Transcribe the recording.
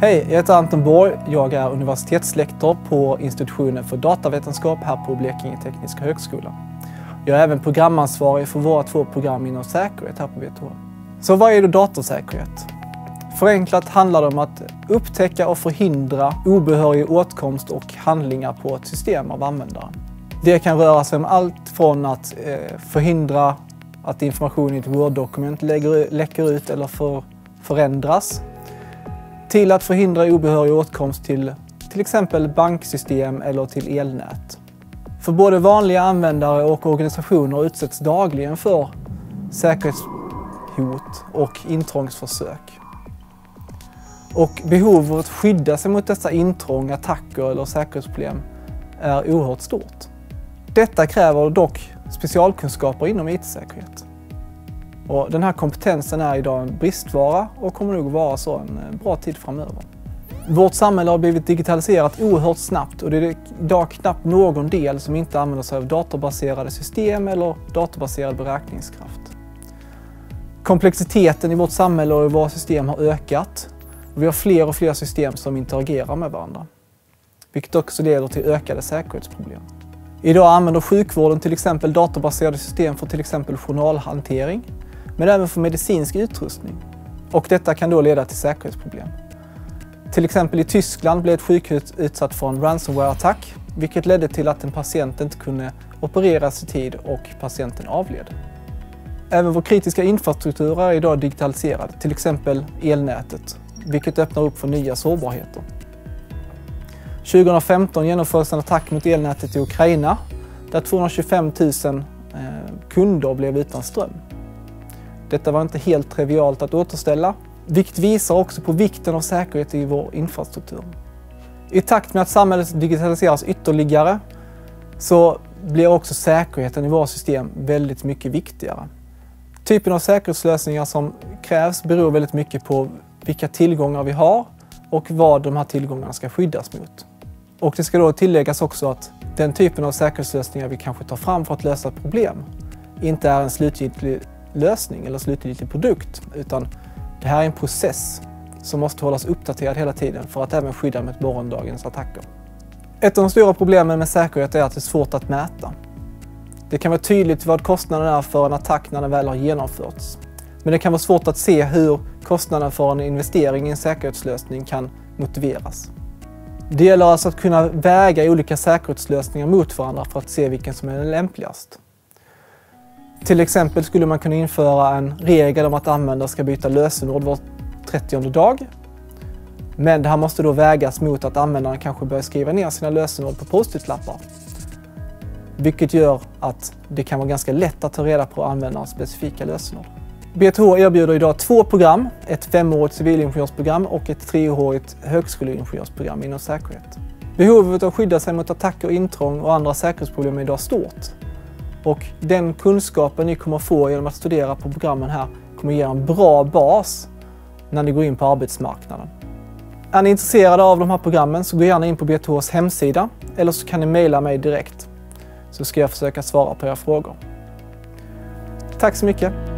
Hej, jag heter Anton Borg. Jag är universitetslektor på institutionen för datavetenskap här på Blekinge Tekniska Högskola. Jag är även programansvarig för våra två program inom säkerhet här på VTH. Så vad är då datorsäkerhet? Förenklat handlar det om att upptäcka och förhindra obehörig åtkomst och handlingar på ett system av användaren. Det kan röra sig om allt från att eh, förhindra att information i ett Word-dokument läcker ut eller förändras till att förhindra obehörig åtkomst till till exempel banksystem eller till elnät. För både vanliga användare och organisationer utsätts dagligen för säkerhetshot och intrångsförsök. Och behovet att skydda sig mot dessa intrång, attacker eller säkerhetsproblem är oerhört stort. Detta kräver dock specialkunskaper inom IT-säkerhet. Och den här kompetensen är idag en bristvara och kommer nog vara så en bra tid framöver. Vårt samhälle har blivit digitaliserat oerhört snabbt och det är idag knappt någon del som inte använder sig av datorbaserade system eller datorbaserad beräkningskraft. Komplexiteten i vårt samhälle och i våra system har ökat och vi har fler och fler system som interagerar med varandra. Vilket också leder till ökade säkerhetsproblem. Idag använder sjukvården till exempel datorbaserade system för till exempel journalhantering, men även för medicinsk utrustning. Och detta kan då leda till säkerhetsproblem. Till exempel i Tyskland blev ett sjukhus utsatt för en ransomware-attack, vilket ledde till att en patient inte kunde opereras i tid och patienten avled. Även vår kritiska infrastruktur är idag digitaliserad, till exempel elnätet, vilket öppnar upp för nya sårbarheter. 2015 genomfördes en attack mot elnätet i Ukraina där 225 000 eh, kunder blev utan ström. Detta var inte helt trivialt att återställa, vilket visar också på vikten av säkerhet i vår infrastruktur. I takt med att samhället digitaliseras ytterligare så blir också säkerheten i våra system väldigt mycket viktigare. Typen av säkerhetslösningar som krävs beror väldigt mycket på vilka tillgångar vi har och vad de här tillgångarna ska skyddas mot. Och det ska då tilläggas också att den typen av säkerhetslösningar vi kanske tar fram för att lösa ett problem inte är en slutgiltig lösning eller slutgiltig produkt utan det här är en process som måste hållas uppdaterad hela tiden för att även skydda mot morgondagens attacker. Ett av de stora problemen med säkerhet är att det är svårt att mäta. Det kan vara tydligt vad kostnaden är för en attack när den väl har genomförts. Men det kan vara svårt att se hur kostnaden för en investering i en säkerhetslösning kan motiveras. Det gäller alltså att kunna väga olika säkerhetslösningar mot varandra för att se vilken som är lämpligast. Till exempel skulle man kunna införa en regel om att användare ska byta lösenord var 30 dag. Men det här måste då vägas mot att användaren kanske börjar skriva ner sina lösenord på post-it-lappar. Vilket gör att det kan vara ganska lätt att ta reda på användarens specifika lösenord. BTH erbjuder idag två program, ett femårigt civilingenjörsprogram och ett treårigt högskoleingenjörsprogram inom säkerhet. Behovet av att skydda sig mot attacker, intrång och andra säkerhetsproblem är idag stort. Och den kunskapen ni kommer få genom att studera på programmen här kommer ge er en bra bas när ni går in på arbetsmarknaden. Är ni intresserade av de här programmen så gå gärna in på BTHs hemsida eller så kan ni mejla mig direkt så ska jag försöka svara på era frågor. Tack så mycket!